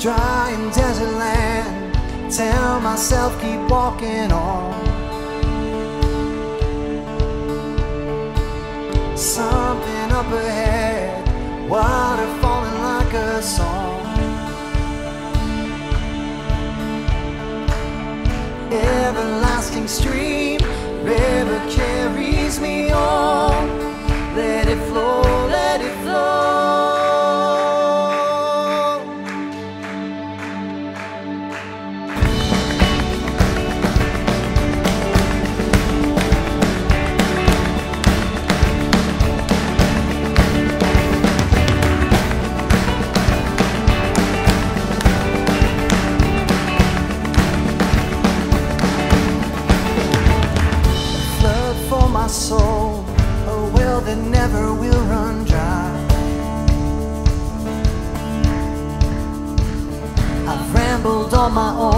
Dry and desert land. Tell myself keep walking on. Something up ahead, water falling like a song. Everlasting stream, river carries me on. On my own,